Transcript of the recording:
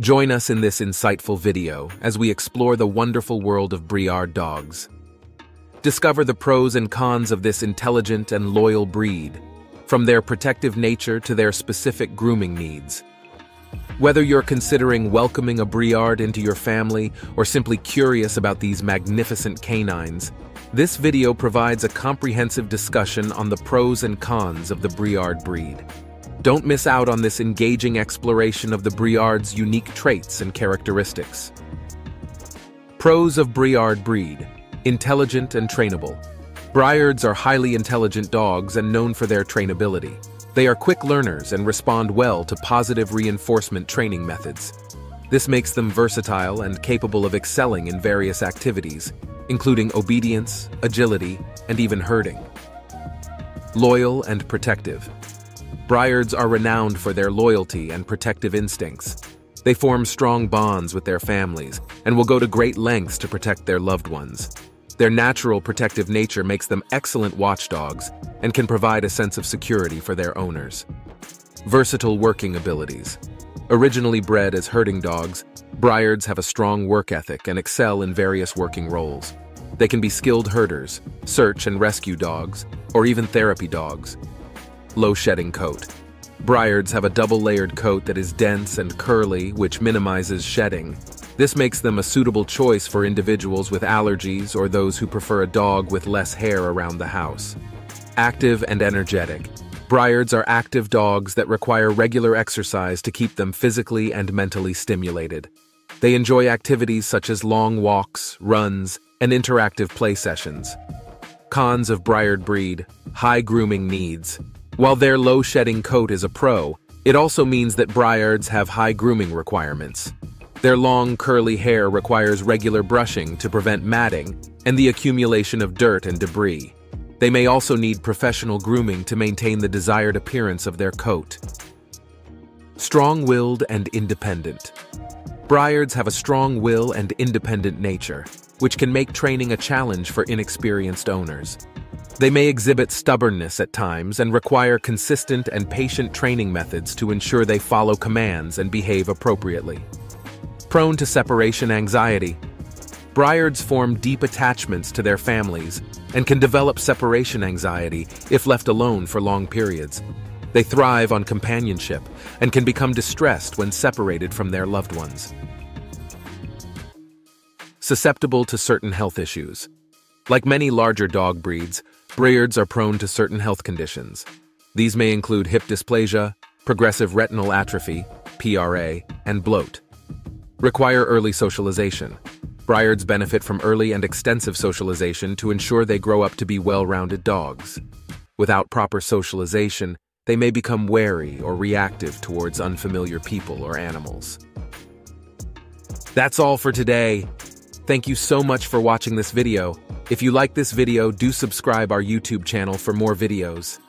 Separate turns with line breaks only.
Join us in this insightful video as we explore the wonderful world of Briard dogs. Discover the pros and cons of this intelligent and loyal breed, from their protective nature to their specific grooming needs. Whether you're considering welcoming a Briard into your family or simply curious about these magnificent canines, this video provides a comprehensive discussion on the pros and cons of the Briard breed. Don't miss out on this engaging exploration of the Briard's unique traits and characteristics. Pros of Briard breed. Intelligent and trainable. Briards are highly intelligent dogs and known for their trainability. They are quick learners and respond well to positive reinforcement training methods. This makes them versatile and capable of excelling in various activities, including obedience, agility, and even herding. Loyal and protective. Briards are renowned for their loyalty and protective instincts. They form strong bonds with their families and will go to great lengths to protect their loved ones. Their natural protective nature makes them excellent watchdogs and can provide a sense of security for their owners. Versatile working abilities. Originally bred as herding dogs, Briards have a strong work ethic and excel in various working roles. They can be skilled herders, search and rescue dogs, or even therapy dogs. Low shedding coat. Briards have a double-layered coat that is dense and curly, which minimizes shedding. This makes them a suitable choice for individuals with allergies or those who prefer a dog with less hair around the house. Active and energetic. Briards are active dogs that require regular exercise to keep them physically and mentally stimulated. They enjoy activities such as long walks, runs, and interactive play sessions. Cons of Briard breed, high grooming needs. While their low-shedding coat is a pro, it also means that Briards have high grooming requirements. Their long, curly hair requires regular brushing to prevent matting and the accumulation of dirt and debris. They may also need professional grooming to maintain the desired appearance of their coat. Strong-willed and independent. Briards have a strong will and independent nature, which can make training a challenge for inexperienced owners. They may exhibit stubbornness at times and require consistent and patient training methods to ensure they follow commands and behave appropriately. Prone to separation anxiety, Briards form deep attachments to their families and can develop separation anxiety if left alone for long periods. They thrive on companionship and can become distressed when separated from their loved ones. Susceptible to certain health issues. Like many larger dog breeds, Briards are prone to certain health conditions. These may include hip dysplasia, progressive retinal atrophy, PRA, and bloat. Require early socialization. Briards benefit from early and extensive socialization to ensure they grow up to be well-rounded dogs. Without proper socialization, they may become wary or reactive towards unfamiliar people or animals. That's all for today. Thank you so much for watching this video. If you like this video, do subscribe our YouTube channel for more videos.